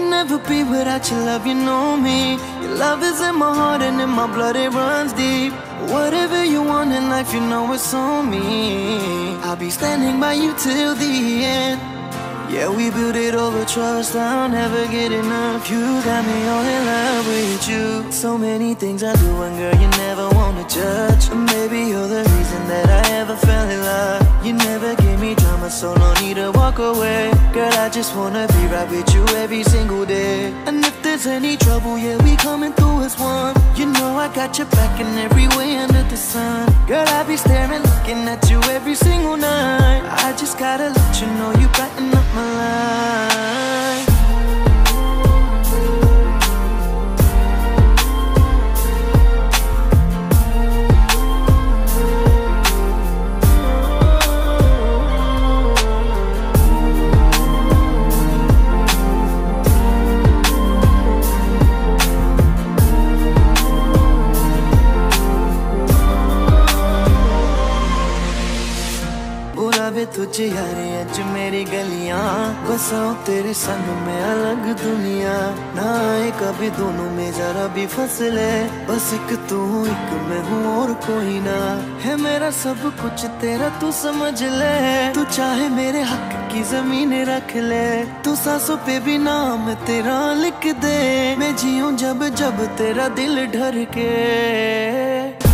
never be without your love, you know me. Your love is in my heart and in my blood, it runs deep. Whatever you want in life, you know it's on me. I'll be standing by you till the end. Yeah, we built it over trust, I'll never get enough. You got me all in love with you. So many things I do, and girl, you never wanna judge. Maybe so no need to walk away. Girl, I just wanna be right with you every single day. And if there's any trouble, yeah, we coming through as one. You know I got your back in every way under the sun. Girl, I be staring, looking at you every single night. I just gotta let you know भी तुझे यारे अज मेरी गलियाँ बसाओ तेरे संग में अलग दुनिया ना आए कभी दोनों में जरा भी फसले बस एक तू एक मैं हूँ और कोई ना है मेरा सब कुछ तेरा तू समझ ले तू चाहे मेरे हक की ज़मीन रख ले तू सांसों पे भी नाम तेरा लिख दे मैं जीऊं जब जब तेरा दिल ढर के